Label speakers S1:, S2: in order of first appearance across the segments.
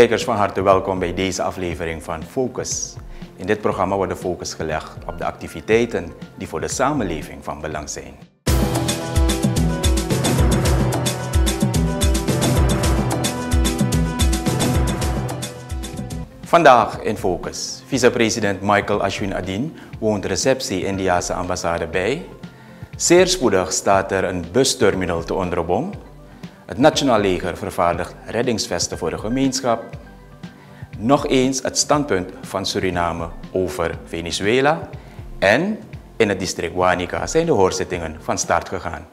S1: Kijkers van harte welkom bij deze aflevering van Focus. In dit programma wordt de focus gelegd op de activiteiten die voor de samenleving van belang zijn. Vandaag in Focus. Vicepresident Michael Ashwin Adin woont receptie Indiase ambassade bij. Zeer spoedig staat er een busterminal te Onderbom. Het Nationaal Leger vervaardigt reddingsvesten voor de gemeenschap. Nog eens het standpunt van Suriname over Venezuela. En in het district Wanica zijn de hoorzittingen van start gegaan.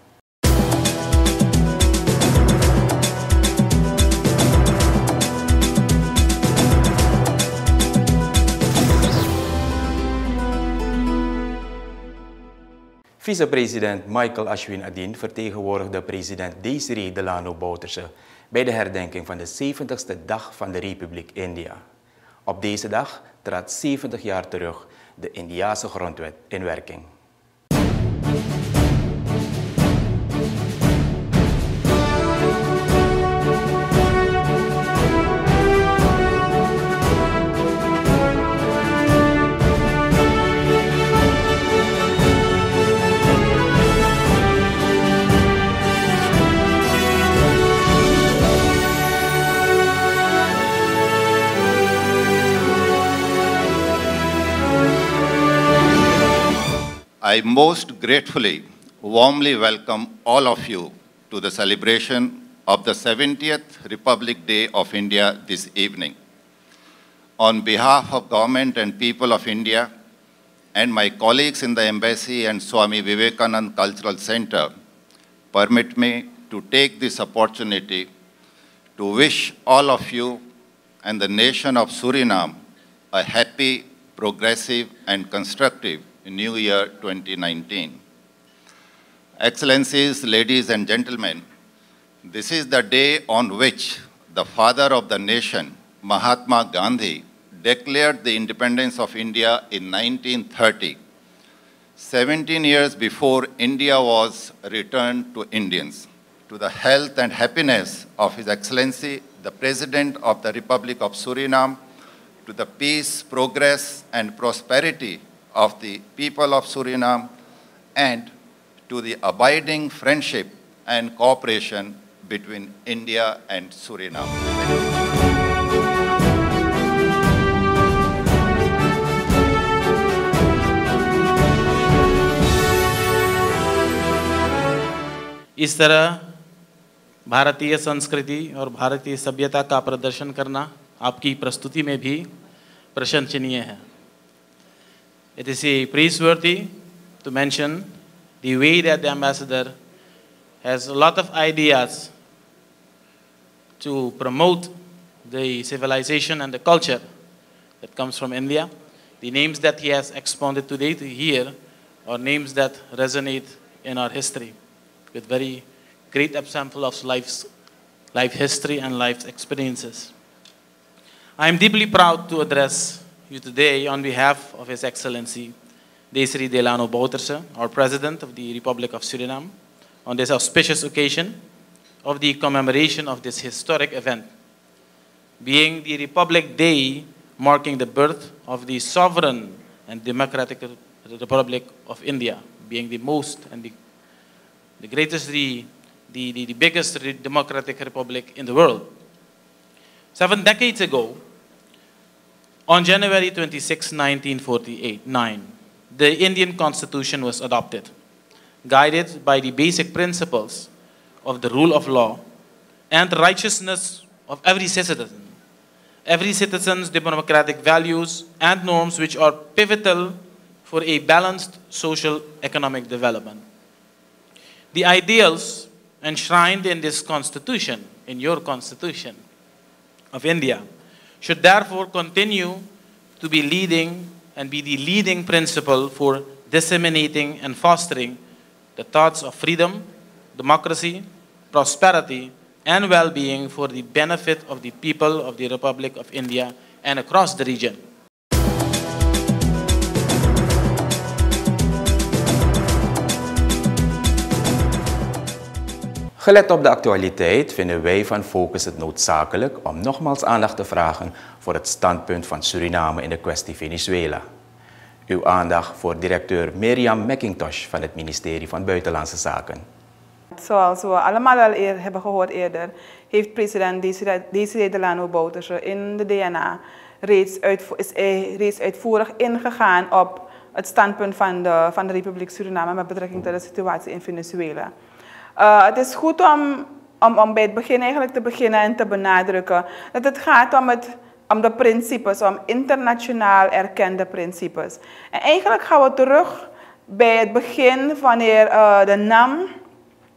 S1: Vicepresident Michael Ashwin Adin vertegenwoordigde president Desiree Delano Bouterse bij de herdenking van de 70ste dag van de Republiek India. Op deze dag trad 70 jaar terug de Indiase grondwet in werking.
S2: I most gratefully warmly welcome all of you to the celebration of the 70th Republic Day of India this evening. On behalf of government and people of India and my colleagues in the embassy and Swami Vivekanand Cultural Center, permit me to take this opportunity to wish all of you and the nation of Suriname a happy, progressive, and constructive New Year 2019. Excellencies, ladies and gentlemen, this is the day on which the father of the nation, Mahatma Gandhi, declared the independence of India in 1930, 17 years before India was returned to Indians. To the health and happiness of His Excellency, the President of the Republic of Suriname, to the peace, progress, and prosperity of the people of Suriname and to the abiding friendship and cooperation between India and Suriname.
S3: इस तरह भारतीय संस्कृति और भारतीय सभ्यता का प्रदर्शन करना आपकी प्रस्तुति में भी प्रशंसनीय है It is praiseworthy to mention the way that the ambassador has a lot of ideas to promote the civilization and the culture that comes from India. The names that he has expounded today to here are names that resonate in our history with very great example of life's life history and life experiences. I am deeply proud to address you today on behalf of His Excellency Desiree Delano Bouterse, our President of the Republic of Suriname, on this auspicious occasion of the commemoration of this historic event, being the Republic Day marking the birth of the sovereign and democratic Republic of India, being the most and the, the greatest, the, the, the, the biggest democratic republic in the world. Seven decades ago, on January 26, 1948, 9, the Indian Constitution was adopted, guided by the basic principles of the rule of law and the righteousness of every citizen. Every citizen's democratic values and norms which are pivotal for a balanced social economic development. The ideals enshrined in this constitution, in your constitution of India, should therefore continue to be leading and be the leading principle for disseminating and fostering the thoughts of freedom, democracy, prosperity, and well being for the benefit of the people of the Republic of India and across the region.
S1: Gelet op de actualiteit vinden wij van Focus het noodzakelijk om nogmaals aandacht te vragen voor het standpunt van Suriname in de kwestie Venezuela. Uw aandacht voor directeur Mirjam McIntosh van het ministerie van Buitenlandse Zaken.
S4: Zoals we allemaal al eer, hebben gehoord eerder, heeft president Desiree Delano Bouterse in de DNA reeds, is reeds uitvoerig ingegaan op het standpunt van de, van de Republiek Suriname met betrekking tot de situatie in Venezuela. Uh, het is goed om, om, om bij het begin eigenlijk te beginnen en te benadrukken dat het gaat om, het, om de principes, om internationaal erkende principes. En eigenlijk gaan we terug bij het begin wanneer uh, de NAM,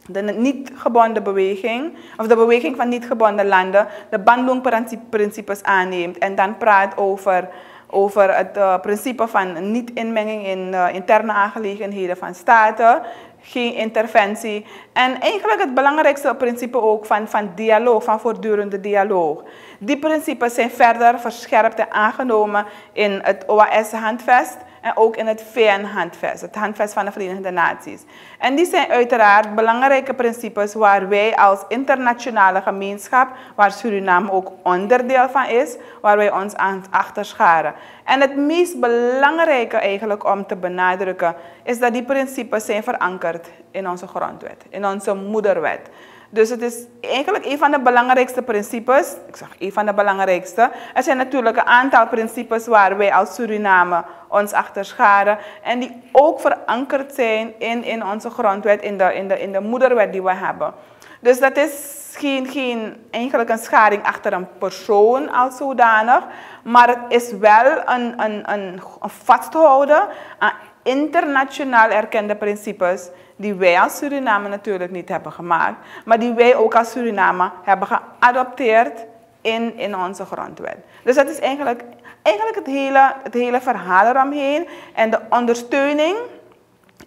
S4: de niet gebonden beweging, of de beweging van niet gebonden landen, de Bandung-principes aanneemt en dan praat over, over het uh, principe van niet-inmenging in interne aangelegenheden van staten, geen interventie. En eigenlijk het belangrijkste principe ook van, van dialoog, van voortdurende dialoog. Die principes zijn verder verscherpt en aangenomen in het OAS-handvest en ook in het VN-handvest, het handvest van de Verenigde Naties. En die zijn uiteraard belangrijke principes waar wij als internationale gemeenschap, waar Suriname ook onderdeel van is, waar wij ons aan achter scharen. En het meest belangrijke eigenlijk om te benadrukken, is dat die principes zijn verankerd in onze grondwet, in onze moederwet. Dus het is eigenlijk een van de belangrijkste principes. Ik zeg een van de belangrijkste. Er zijn natuurlijk een aantal principes waar wij als Suriname ons achter scharen. En die ook verankerd zijn in, in onze grondwet, in de, in, de, in de moederwet die we hebben. Dus dat is geen, geen, eigenlijk een scharing achter een persoon als zodanig. Maar het is wel een, een, een, een vasthouden aan internationaal erkende principes die wij als Suriname natuurlijk niet hebben gemaakt, maar die wij ook als Suriname hebben geadopteerd in, in onze grondwet. Dus dat is eigenlijk, eigenlijk het, hele, het hele verhaal eromheen. En de ondersteuning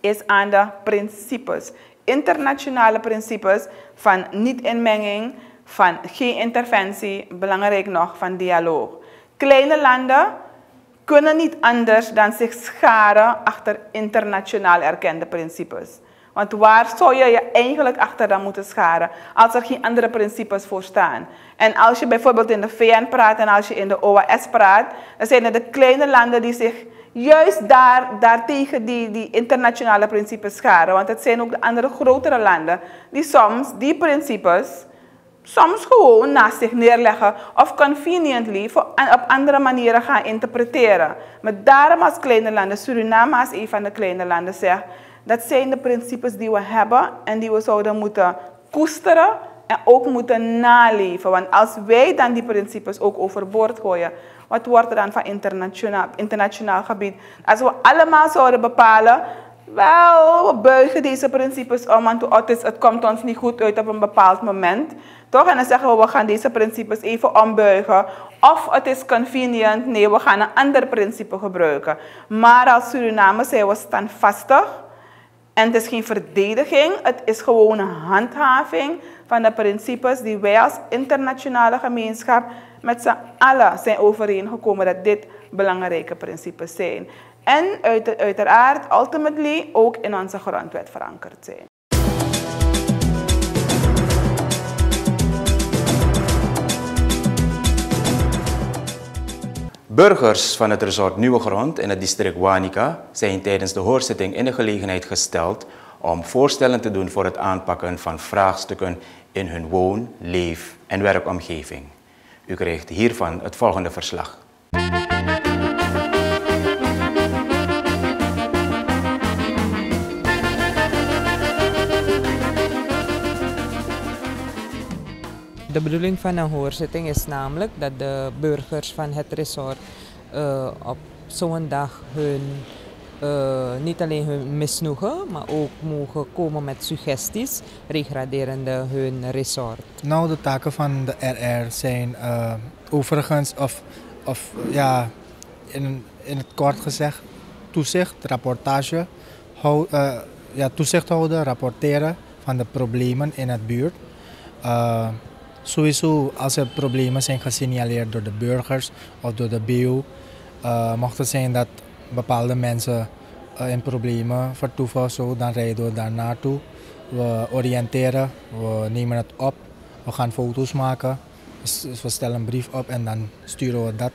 S4: is aan de principes, internationale principes van niet-inmenging, van geen interventie, belangrijk nog, van dialoog. Kleine landen kunnen niet anders dan zich scharen achter internationaal erkende principes. Want waar zou je je eigenlijk achter dan moeten scharen als er geen andere principes voor staan? En als je bijvoorbeeld in de VN praat en als je in de OAS praat, dan zijn er de kleine landen die zich juist daar, daartegen die, die internationale principes scharen. Want het zijn ook de andere grotere landen die soms die principes soms gewoon naast zich neerleggen of conveniently op andere manieren gaan interpreteren. Maar daarom als kleine landen, Suriname als een van de kleine landen zegt, dat zijn de principes die we hebben en die we zouden moeten koesteren en ook moeten naleven. Want als wij dan die principes ook overboord gooien, wat wordt er dan van internationaal, internationaal gebied? Als we allemaal zouden bepalen, wel, we buigen deze principes om, want het, komt ons niet goed uit op een bepaald moment. Toch? En dan zeggen we, we gaan deze principes even ombuigen. Of het is convenient, nee, we gaan een ander principe gebruiken. Maar als Suriname zijn we standvastig en het is geen verdediging, het is gewoon een handhaving van de principes die wij als internationale gemeenschap met z'n allen zijn overeengekomen dat dit belangrijke principes zijn. En uiteraard, ultimately, ook in onze grondwet verankerd zijn.
S1: Burgers van het resort Nieuwe Grond in het district Wanica zijn tijdens de hoorzitting in de gelegenheid gesteld om voorstellen te doen voor het aanpakken van vraagstukken in hun woon-, leef- en werkomgeving. U krijgt hiervan het volgende verslag.
S5: De bedoeling van een hoorzitting is namelijk dat de burgers van het resort uh, op zo'n dag hun, uh, niet alleen hun misnoegen, maar ook mogen komen met suggesties regraderende hun resort.
S6: Nou, de taken van de RR zijn uh, overigens, of, of ja, in, in het kort gezegd, toezicht, rapportage, hou, ja, toezicht houden, rapporteren van de problemen in het buurt. Sowieso als er problemen zijn gesignaleerd door de burgers of door de BU, uh, mocht het zijn dat bepaalde mensen uh, in problemen vertoeven, zo, dan rijden we daar naartoe. We oriënteren, we nemen het op, we gaan foto's maken. We stellen een brief op en dan sturen we dat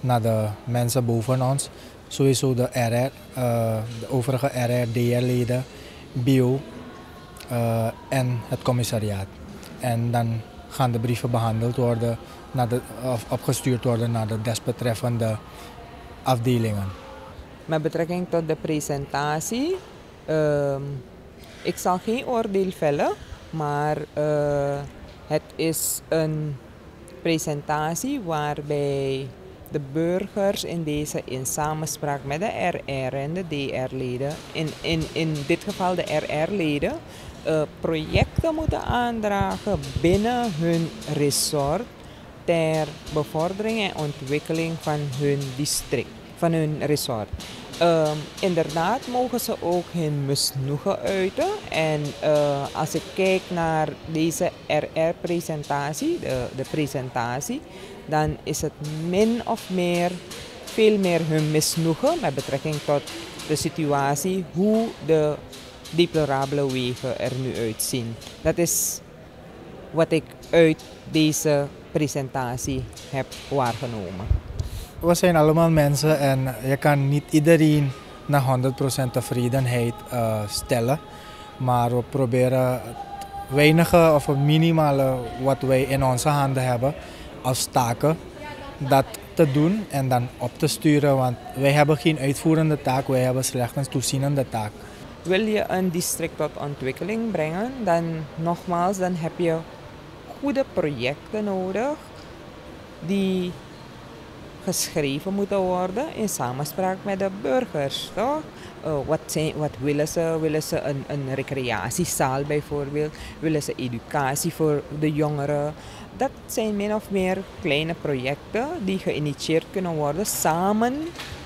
S6: naar de mensen boven ons. Sowieso de RR, uh, de overige RR-DR-leden, bio uh, en het commissariaat. En dan gaan de brieven behandeld worden naar de, of opgestuurd worden naar de desbetreffende afdelingen.
S5: Met betrekking tot de presentatie, uh, ik zal geen oordeel vellen, maar uh, het is een presentatie waarbij de burgers in deze in samenspraak met de RR en de DR-leden, in, in, in dit geval de RR-leden, projecten moeten aandragen binnen hun resort ter bevordering en ontwikkeling van hun district, van hun resort. Um, inderdaad mogen ze ook hun misnoegen uiten. En uh, als ik kijk naar deze RR-presentatie, de, de presentatie, dan is het min of meer veel meer hun misnoegen met betrekking tot de situatie, hoe de deplorabele wegen er nu uitzien. Dat is wat ik uit deze presentatie heb waargenomen.
S6: We zijn allemaal mensen en je kan niet iedereen naar 100% tevredenheid uh, stellen. Maar we proberen het weinige of het minimale wat wij in onze handen hebben als taken, dat te doen en dan op te sturen. Want wij hebben geen uitvoerende taak, wij hebben slechts een toezienende taak.
S5: Wil je een district tot ontwikkeling brengen, dan nogmaals, dan heb je goede projecten nodig die geschreven moeten worden in samenspraak met de burgers. Toch? Uh, wat, wat willen ze? Willen ze een, een recreatiezaal bijvoorbeeld? Willen ze educatie voor de jongeren? Dat zijn min of meer kleine projecten die geïnitieerd kunnen worden samen,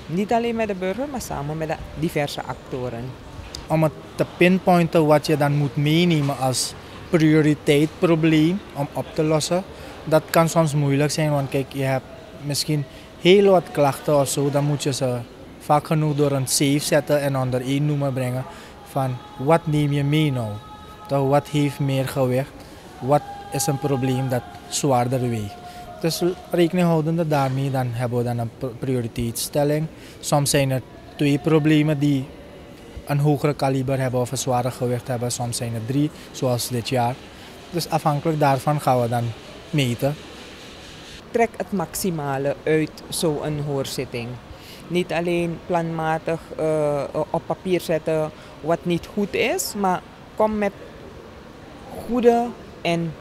S5: niet alleen met de burger, maar samen met de diverse actoren.
S6: Om het te pinpointen wat je dan moet meenemen als prioriteitsprobleem om op te lossen, dat kan soms moeilijk zijn, want kijk, je hebt misschien heel wat klachten of zo, dan moet je ze vaak genoeg door een safe zetten en onder één noemer brengen van wat neem je mee nou? Wat heeft meer gewicht? Wat is een probleem dat zwaarder weegt? Dus rekening houdende daarmee, dan hebben we dan een prioriteitsstelling. Soms zijn er twee problemen die een hogere kaliber hebben of een zwaarder gewicht hebben. Soms zijn er drie, zoals dit jaar. Dus afhankelijk daarvan gaan we dan meten
S5: trek het maximale uit zo'n hoorzitting. Niet alleen planmatig uh, op papier zetten wat niet goed is, maar kom met goede en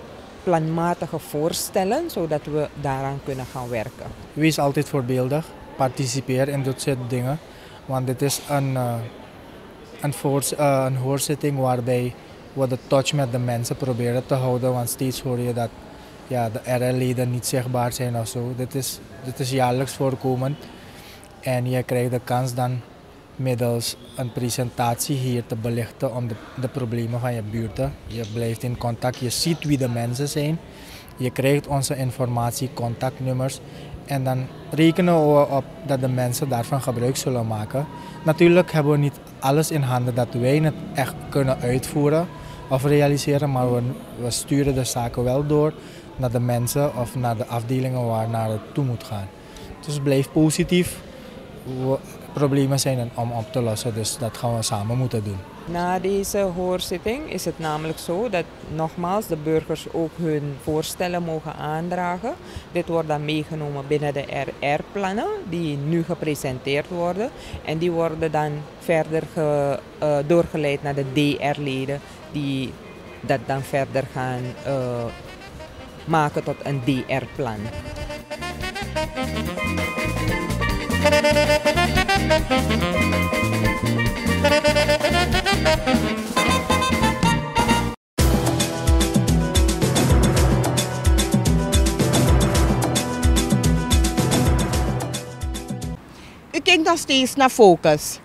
S5: planmatige voorstellen, zodat we daaraan kunnen gaan werken.
S6: Wees altijd voorbeeldig, participeer in dit soort dingen, want dit is een, uh, een, voor, uh, een hoorzitting waarbij we de touch met de mensen proberen te houden, want steeds hoor je dat ja, de RL-leden niet zichtbaar zijn of zo. Dit is, dit is jaarlijks voorkomend. En je krijgt de kans dan middels een presentatie hier te belichten om de, de problemen van je buurten. Je blijft in contact, je ziet wie de mensen zijn. Je krijgt onze informatie, contactnummers. En dan rekenen we op dat de mensen daarvan gebruik zullen maken. Natuurlijk hebben we niet alles in handen dat wij het echt kunnen uitvoeren of realiseren, maar we, sturen de zaken wel door naar de mensen of naar de afdelingen waar naar het toe moet gaan. Dus blijf positief. Problemen zijn om op te lossen, dus dat gaan we samen moeten doen.
S5: Na deze hoorzitting is het namelijk zo dat nogmaals de burgers ook hun voorstellen mogen aandragen. Dit wordt dan meegenomen binnen de RR-plannen die nu gepresenteerd worden. En die worden dan verder ge, uh, doorgeleid naar de DR-leden die dat dan verder gaan uh, maken tot een DR-plan.
S7: Steeds naar Focus.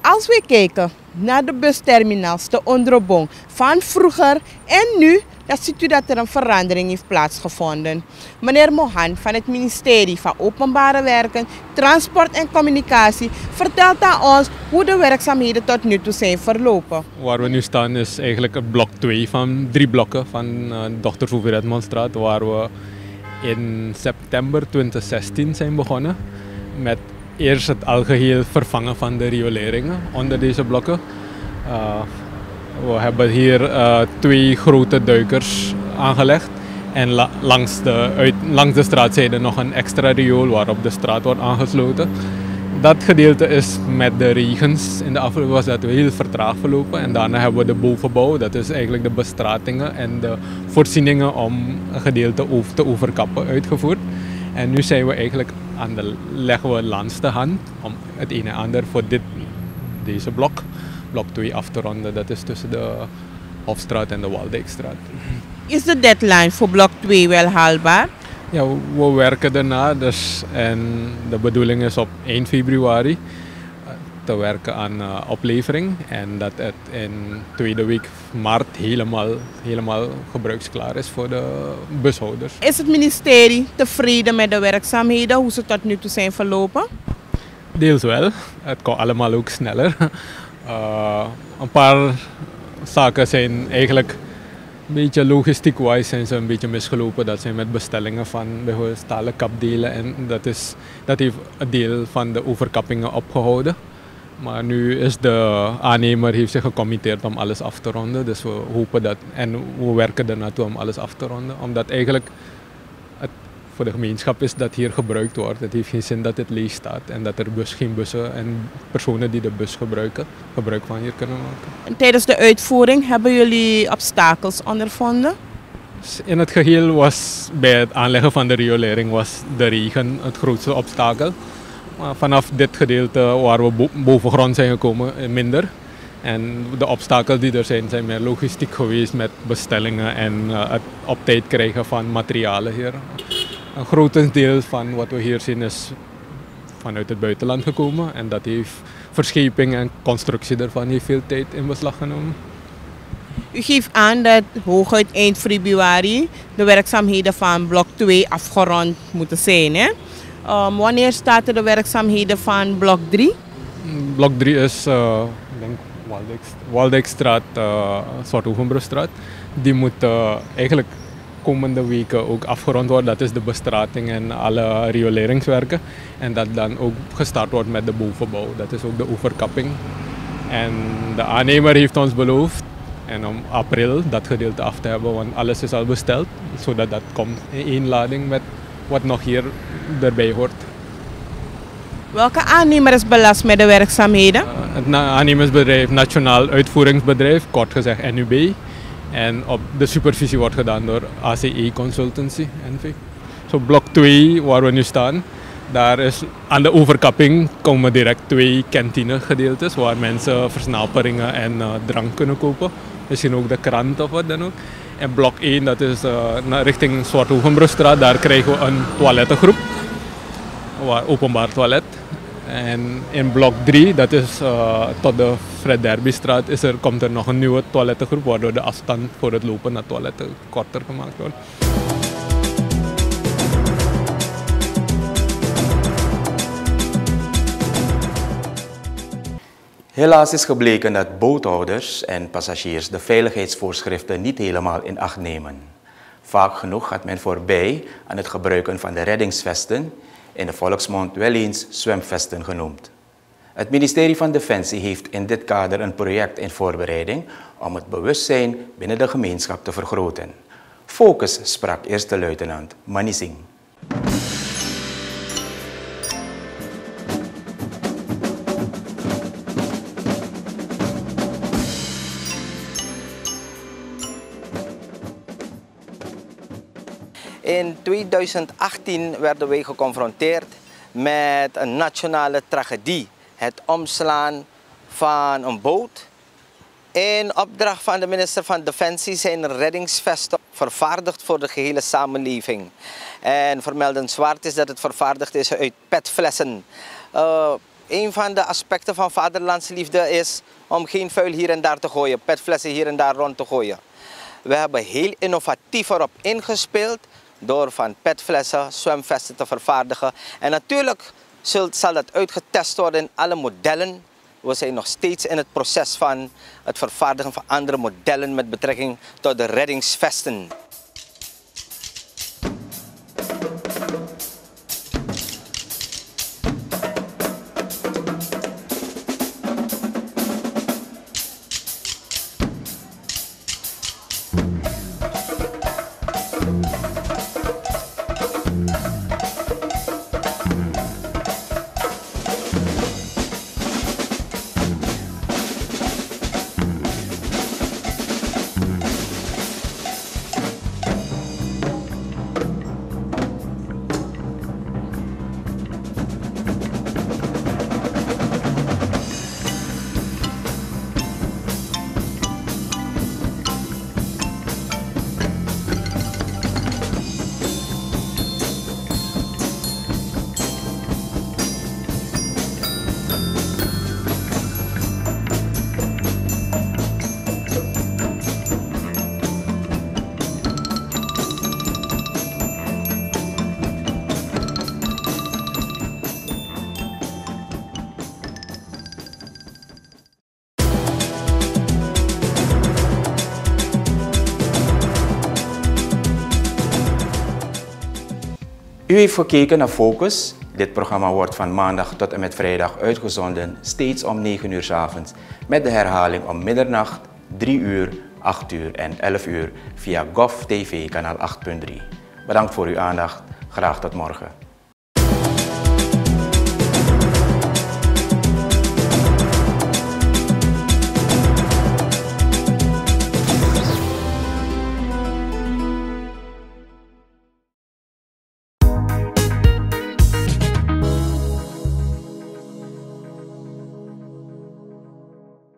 S7: Als we kijken naar de busterminals, de onderbong van vroeger en nu, dan ziet u dat er een verandering heeft plaatsgevonden. Meneer Mohan van het ministerie van Openbare Werken, Transport en Communicatie vertelt aan ons hoe de werkzaamheden tot nu toe zijn verlopen.
S8: Waar we nu staan is eigenlijk blok 2 van drie blokken van uh, Dr. Edmondstraat, waar we in september 2016 zijn begonnen met eerst het algeheel vervangen van de rioleringen onder deze blokken. Uh, we hebben hier uh, twee grote duikers aangelegd. En la langs, de, uit, langs de straatzijde nog een extra riool waarop de straat wordt aangesloten. Dat gedeelte is met de regens in de afgelopen was dat heel vertraagd verlopen. En daarna hebben we de bovenbouw, dat is eigenlijk de bestratingen en de voorzieningen om een gedeelte over te overkappen uitgevoerd. En nu zijn we eigenlijk de, leggen we langs de hand om het een en ander voor dit, deze blok blok 2 af te ronden. Dat is tussen de Hofstraat en de Waldijkstraat.
S7: Is de deadline voor blok 2 wel haalbaar?
S8: Ja, we werken erna. Dus, en de bedoeling is op 1 februari te werken aan uh, oplevering. En dat het in tweede week maart helemaal, helemaal gebruiksklaar is voor de bushouders.
S7: Is het ministerie tevreden met de werkzaamheden, hoe ze tot nu toe zijn verlopen?
S8: Deels wel. Het kan allemaal ook sneller. Uh, een paar zaken zijn eigenlijk een beetje logistiek-wise zijn ze een beetje misgelopen. Dat zijn met bestellingen van bijvoorbeeld stalen kapdelen en dat, is, dat heeft een deel van de overkappingen opgehouden. Maar nu is de aannemer heeft zich gecommitteerd om alles af te ronden. Dus we hopen dat en we werken er naartoe om alles af te ronden. Omdat eigenlijk voor de gemeenschap is dat hier gebruikt wordt. Het heeft geen zin dat het leeg staat en dat er bus, geen bussen en personen die de bus gebruiken, gebruik van hier kunnen maken.
S7: En tijdens de uitvoering hebben jullie obstakels ondervonden?
S8: In het geheel was bij het aanleggen van de riolering was de regen het grootste obstakel. Vanaf dit gedeelte waar we bovengrond zijn gekomen, eh, minder. En de obstakels die er zijn, zijn meer logistiek geweest met bestellingen en uh, het op tijd krijgen van materialen hier. Een groot deel van wat we hier zien is vanuit het buitenland gekomen. En dat heeft verscheping en constructie daarvan heeft veel tijd in beslag genomen.
S7: U geeft aan dat hooguit eind februari de werkzaamheden van blok 2 afgerond moeten zijn. Hè? Um, wanneer starten de werkzaamheden van blok 3?
S8: Blok 3 is uh, denk Waldijkstraat, uh, Zwart Die moet uh, eigenlijk komende weken ook afgerond wordt. Dat is de bestrating en alle rioleringswerken. En dat dan ook gestart wordt met de bovenbouw. Dat is ook de overkapping. En de aannemer heeft ons beloofd en om april dat gedeelte af te hebben, want alles is al besteld. Zodat dat komt in één lading met wat nog hier erbij hoort.
S7: Welke aannemer is belast met de werkzaamheden? Uh,
S8: het aannemersbedrijf Nationaal Uitvoeringsbedrijf, kort gezegd NUB. En op de supervisie wordt gedaan door ACE Consultancy, NV. Zo blok 2, waar we nu staan, daar is aan de overkapping komen direct twee kantinegedeeltes waar mensen versnaperingen en uh, drank kunnen kopen. Misschien ook de krant of wat dan ook. En blok 1, dat is uh, richting Zwarthoevenbrugstraat, daar krijgen we een toilettengroep. Openbaar toilet. En in blok 3, dat is uh, tot de Fred Derbystraat, is er, komt er nog een nieuwe toilettengroep, waardoor de afstand voor het lopen naar toiletten korter gemaakt wordt.
S1: Helaas is gebleken dat boothouders en passagiers de veiligheidsvoorschriften niet helemaal in acht nemen. Vaak genoeg gaat men voorbij aan het gebruiken van de reddingsvesten in de volksmond wel eens zwemvesten genoemd. Het ministerie van Defensie heeft in dit kader een project in voorbereiding om het bewustzijn binnen de gemeenschap te vergroten. Focus sprak eerste luitenant Manising.
S9: In 2018 werden wij geconfronteerd met een nationale tragedie. Het omslaan van een boot. In opdracht van de minister van Defensie zijn reddingsvesten vervaardigd voor de gehele samenleving. En vermeldenswaard is dat het vervaardigd is uit petflessen. Uh, een van de aspecten van vaderlandsliefde is om geen vuil hier en daar te gooien, petflessen hier en daar rond te gooien. We hebben heel innovatief erop ingespeeld door van petflessen, zwemvesten te vervaardigen. En natuurlijk zal dat uitgetest worden in alle modellen. We zijn nog steeds in het proces van het vervaardigen van andere modellen met betrekking tot de reddingsvesten.
S1: U heeft gekeken naar Focus. Dit programma wordt van maandag tot en met vrijdag uitgezonden, steeds om 9 uur s avonds, met de herhaling om middernacht, 3 uur, 8 uur en 11 uur via GOV TV kanaal 8.3. Bedankt voor uw aandacht. Graag tot morgen.